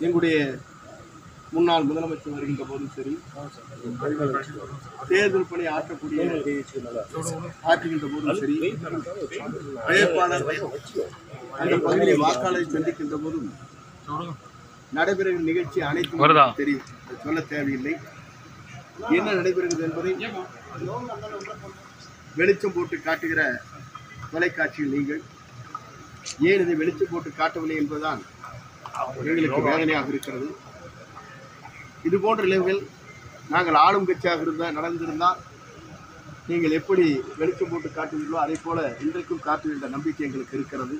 எங்களுடைய முன்னாள் முதலமைச்சர் வருகின்ற போதும் சரி தேர்தல் பணி ஆற்றக்கூடிய ஆற்றுகின்ற போதும் சரி வேட்பாளர் அந்த பகுதியை வாக்காளரை சந்திக்கின்ற போதும் நடைபெறுகிற நிகழ்ச்சி அனைத்தும்? தெரியும் சொல்ல தேவையில்லை என்ன நடைபெறுகிறது என்பதை வெளிச்சம் போட்டு காட்டுகிற தொலைக்காட்சியில் நீங்கள் ஏன் இதை வெளிச்சம் போட்டு காட்டவில்லை என்பதுதான் எங்களுக்கு வேதனையாக இருக்கிறது. இது போன்ற நிலைவுகள் நாங்கள் ஆளும் கட்சியாக இருந்தால் நடந்திருந்தால் நீங்கள் எப்படி வெளிச்சம் போட்டு காட்டுவீர்களோ அதே போல இன்றைக்கும் காட்டுகின்ற நம்பிக்கை எங்களுக்கு இருக்கிறது.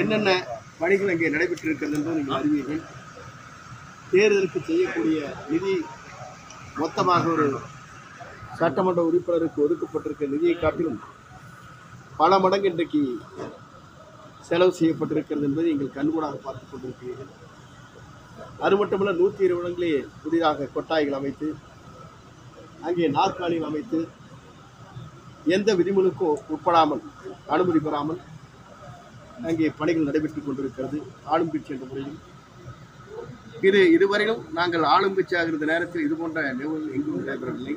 என்னென்ன பணிகள் அங்கே நடைபெற்றிருக்கிறது என்பதை நீங்கள் அறிவீர்கள். தேர்தலுக்கு செய்யக்கூடிய நிதி மொத்தமாக ஒரு சட்டமன்ற உறுப்பினருக்கு ஒதுக்கப்பட்டிருக்க நிதியை காட்டிலும் பல மடங்கு இன்றைக்கு செலவு செய்யப்பட்டிருக்கிறது என்பதை நீங்கள் கண்கூடாக பார்த்து கொண்டிருக்கிறீர்கள். அது மட்டுமல்ல நூற்றி இருபது இடங்களே புதிதாக கொட்டாய்கள் அமைத்து அங்கே நாற்காலிகள் அமைத்து எந்த விதிமுறைக்கும் உட்படாமல் அனுமதி பெறாமல் அங்கே பணிகள் நடைபெற்றுக் கொண்டிருக்கிறது ஆளும் கட்சி என்ற முறையில். இது இதுவரையிலும் நாங்கள் ஆளும் இருந்த நேரத்தில் இது போன்ற நிகழ்வுகள் எங்கும் நடைபெறவில்லை.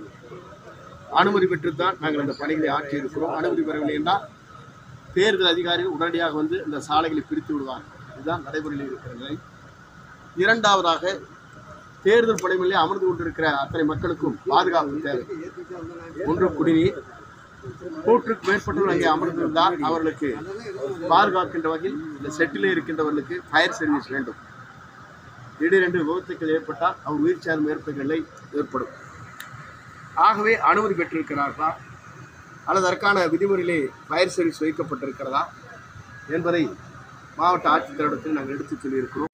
அனுமதி பெற்றுத்தான் நாங்கள் அந்த பணிகளை ஆற்றியிருக்கிறோம். அனுமதி பெறவில்லை என்றால் தேர்தல் அதிகாரிகள் உடனடியாக வந்து இந்த சாலைகளை பிரித்து விடுவார் இதுதான் நடைமுறையில் இருக்கிற நிலை. இரண்டாவதாக தேர்தல் படைமையிலே அமர்ந்து கொண்டிருக்கிற அத்தனை மக்களுக்கும் பாதுகாப்பு தேவை. ஒன்று குடிநீர் நூற்றுக்கு மேற்பட்டவர்கள் அங்கே அமர்ந்திருந்தால் அவர்களுக்கு பாதுகாக்கின்ற வகையில் இந்த செட்டிலே இருக்கின்றவர்களுக்கு ஃபயர் சர்வீஸ் வேண்டும். திடீரென்று விபத்துக்கள் ஏற்பட்டால் அவர் உயிர் சார்ந்த ஏற்படுகளை ஏற்படும். ஆகவே அனுமதி பெற்றிருக்கிறார்களா? அல்லது அதற்கான விதிமுறையிலே ஃபயர் சர்வீஸ் வைக்கப்பட்டிருக்கிறதா என்பதை மாவட்ட ஆட்சித்தலைவரிடத்தில் நாங்கள் எடுத்துச் சொல்லியிருக்கிறோம்.